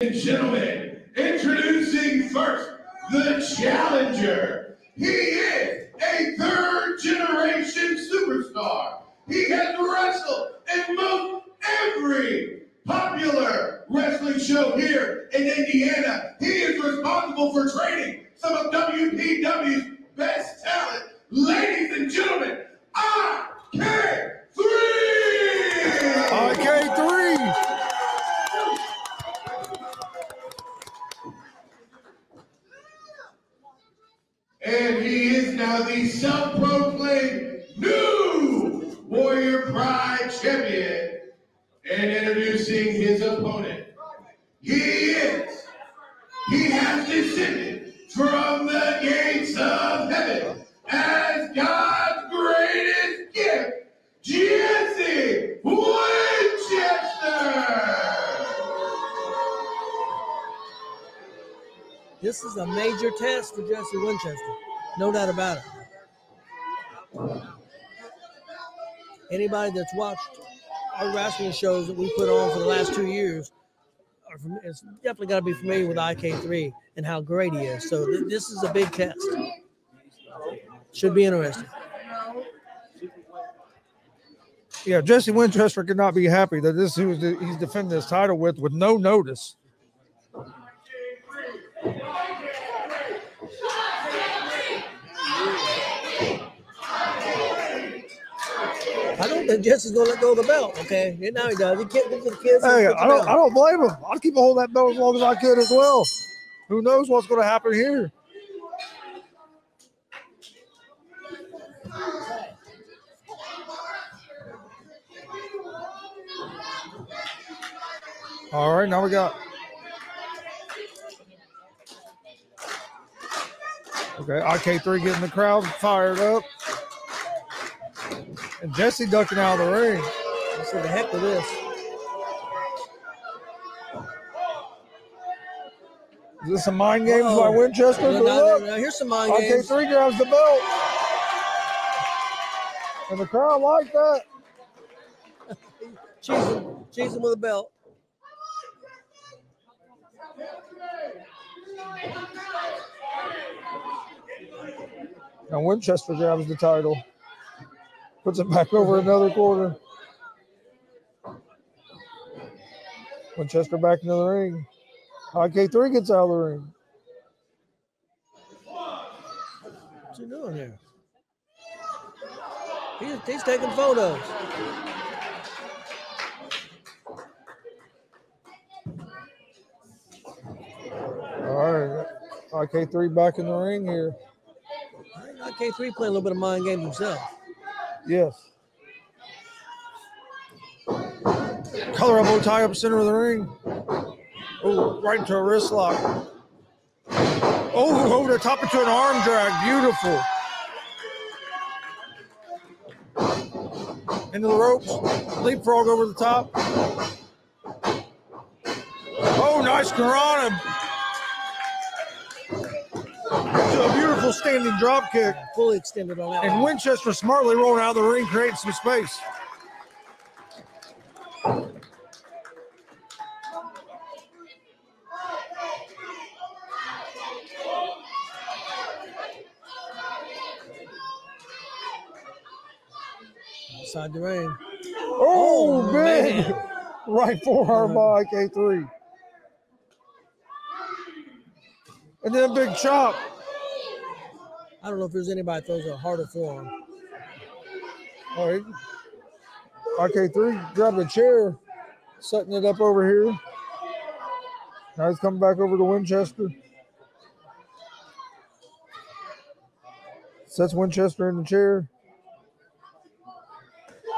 and gentlemen, introducing first the challenger. He is a third generation superstar. He has wrestled in most every popular wrestling show here in Indiana. He is responsible for training some of WPW's best talent. Ladies and gentlemen, IK3! IK3. And he is now the self-proclaimed new Warrior Pride champion. And introducing his opponent, he is, he has descended from the gates of heaven as God's greatest gift, Jesse Winchester. This is a major test for Jesse Winchester. No doubt about it. Anybody that's watched our wrestling shows that we put on for the last two years are it's definitely got to be familiar with IK3 and how great he is. So th- this is a big test. Should be interesting. Yeah, Jesse Winchester could not be happy that this is who he's defending his title with with no notice. I don't think Jesse's gonna let go of the belt. Okay, and now he does. He can't give the kids. Hey, I don't. I don't blame him. I'd keep a hold of that belt as long as I could as well. Who knows what's going to happen here? All right, now we got. Okay, IK3 getting the crowd fired up. And Jesse ducking out of the ring. I said the heck with this. Is this a mind games by. Winchester? Now- look, now here's some mind games. IK3 grabs the belt. And the crowd like that. Cheese him, cheese him with a belt. And Winchester grabs the title. Puts it back over another quarter. Winchester back into the ring. IK3 gets out of the ring. What's he doing here? He's, he's taking photos. All right. IK3 back in the ring here. I think IK3 playing a little bit of mind games himself. Yes. Collar elbow tie up center of the ring. Oh, right into a wrist lock. Oh, over the top into an arm drag. Beautiful. Into the ropes. Leapfrog over the top. Oh, nice Karana. To a beautiful standing drop kick. Fully extended on that. And. Winchester smartly rolling out of the ring, creating some space. Inside the ring. Oh, Oh, big man. right forearm by K3. And then a big chop. I don't know if there's anybody that throws a harder forearm. All right. IK3 grabbed a chair, setting it up over here. Now he's coming back over to Winchester. Sets Winchester in the chair.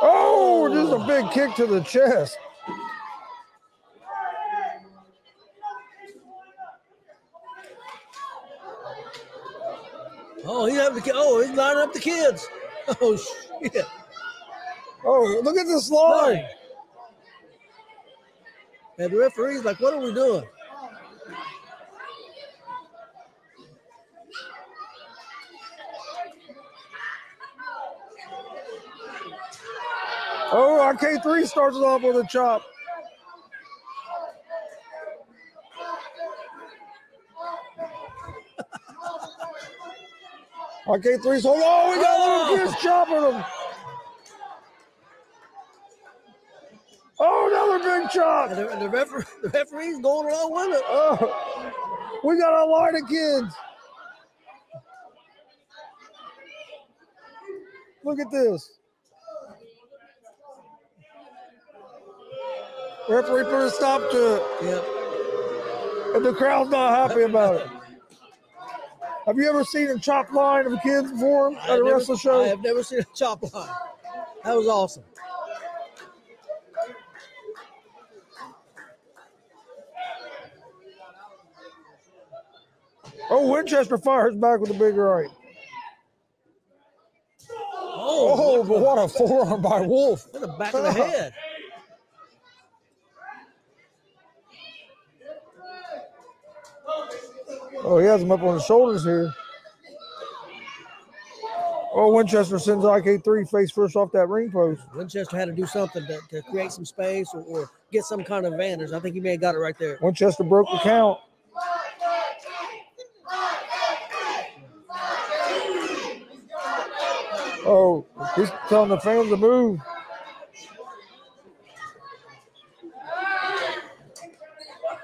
Oh, just a big kick to the chest. He's having the oh, he's lining up the kids. Oh shit. Oh, look at the slide. And the referee's like, what are we doing? Oh, RK3 starts it off with a chop. IK3's hold on. We got Oh. little kids chopping them. Oh, another big chop. And the, and the, referee, the referee's going along with it. Oh, we got a line of kids. Look at this. Referee put a stop to it, Yep. and the crowd's not happy about it. Have you ever seen a chop line of kids before at a I've never- wrestling show? I have never seen a chop line. That was awesome. Oh, Winchester fires back with a big right. Oh, Oh, but what a forearm by Wolf. in the back of the head. Oh, he has him up on his shoulders here. Oh, Winchester sends IK3 face first off that ring post. Winchester had to do something to, to create some space or, or get some kind of advantage. I think he may have got it right there. Winchester broke the count. Oh, he's telling the fans to move.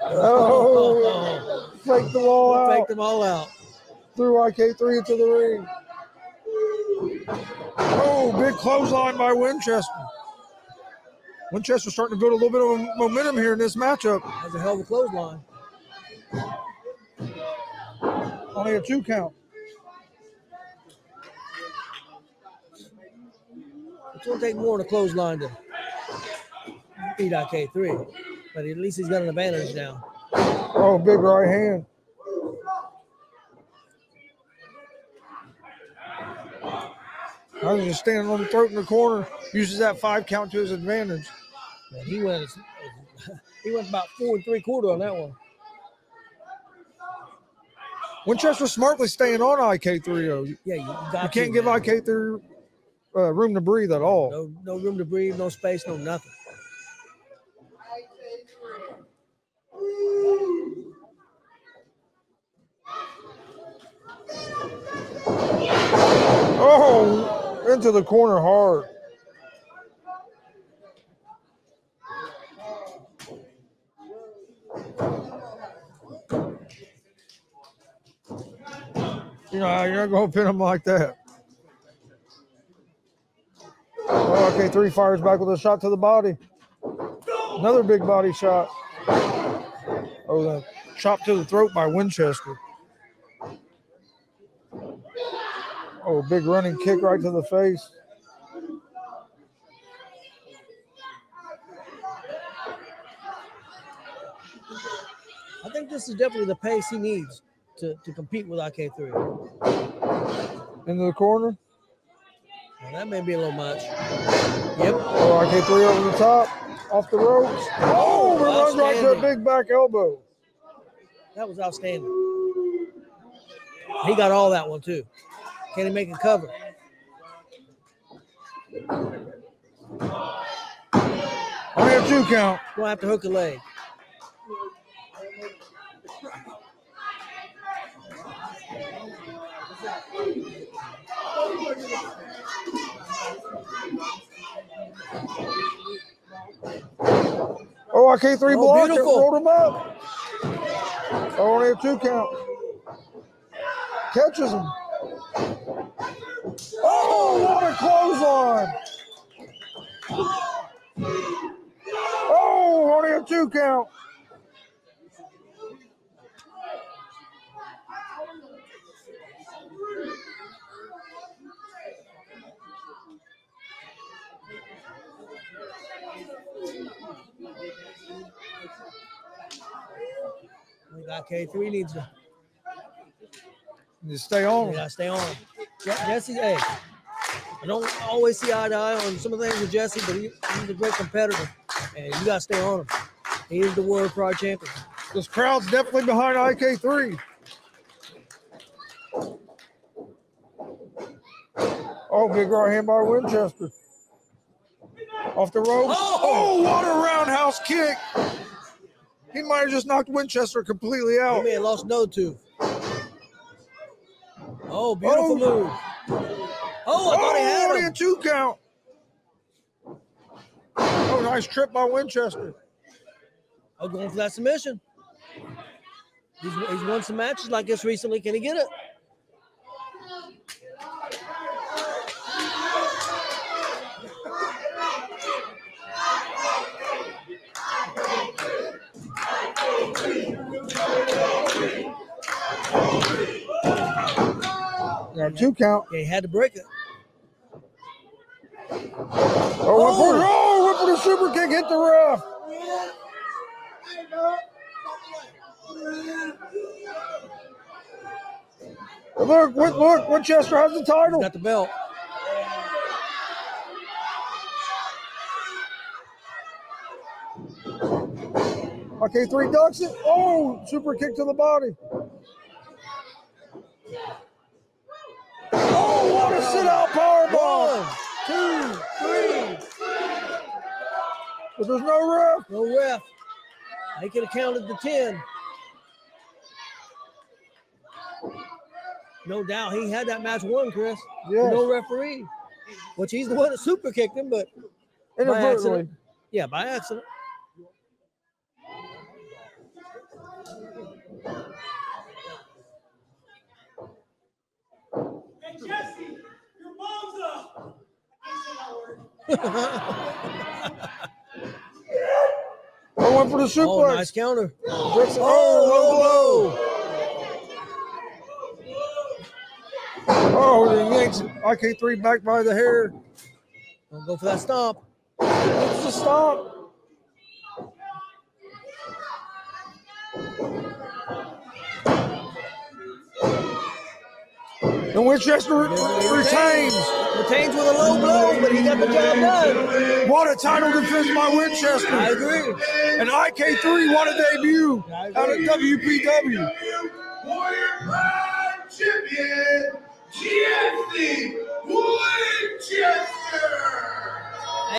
Oh, faked the wall out. Faked them all out. threw IK3 into the ring. Oh, big clothesline by Winchester. Winchester starting to build a little bit of momentum here in this matchup. That's a hell of a clothesline. Only a two count. It's going to take more than a clothesline to beat IK3. But at least he's got an advantage now. Oh, big right hand. I was just standing on the throat in the corner. Uses that five count to his advantage. Man, he went he went about four and three quarter on that one. Winchester smartly staying on IK3. You Yeah, you, got You can't give man. IK3 uh, room to breathe at all. no no room to breathe, no space, no nothing. Oh, into the corner hard. You know, you're not going to pin him like that. Oh, okay, three fires back with a shot to the body. Another big body shot. Oh, the chop to the throat by Winchester. Oh, big running kick right to the face. I think this is definitely the pace he needs to, to compete with IK3. Into the corner. Now, that may be a little much. Yep. Oh, IK3 over the top. Off the ropes. Oh, but runs right to a big back elbow. That was outstanding. He got all that one too. Can he make a cover? Only a two count. Gonna have to hook a leg. Oh, IK3 Oh, blocked it. beautiful. Rolled him up. Only a two count. Catches him. Oh, what a clothesline. Oh, only a two count. I think IK3 needs to You stay on you him. gotta stay on. Jesse, hey, I don't always see eye to eye on some of the things with Jesse, but he, he's a great competitor, and you gotta stay on him. He is the world pride champion. This crowd's definitely behind IK3. Oh, big right hand by Winchester. Off the ropes. Oh! Oh, what a roundhouse kick. He might have just knocked Winchester completely He out. may have lost no tooth. Oh, beautiful Oh. move. Oh, I thought he oh, had only him. a two count. Oh, nice trip by Winchester. Oh, going for that submission. He's, he's won some matches like this recently. Can he get it? Yeah, two count. He had to break it. Oh, for, oh, oh went for the super kick, hit the ref. Look, look, look, Winchester has the He's title. got the belt. IK3 ducks it. Oh, super kick to the body. Oh, what a sit out powerbomb. One, two, three. But there's no ref. No ref. They could have counted the 10. No doubt he had that match won, Chris. Yes. No referee. Which he's the one that super kicked him, but Inadvertently. accident. yeah, by accident. Hey Jesse, your mom's up. I said that word. Went for the Oh, nice counter. Brooks- oh oh, oh, oh, oh, he yanks IK3 back by the hair. Don't go for that stomp. It's the stop. And Winchester retains. Retains with a low blow, but he got the job done. What a title defense by Winchester. I Winchester. agree. And IK3 won a debut out of. WPW. Warrior Pride Champion, GM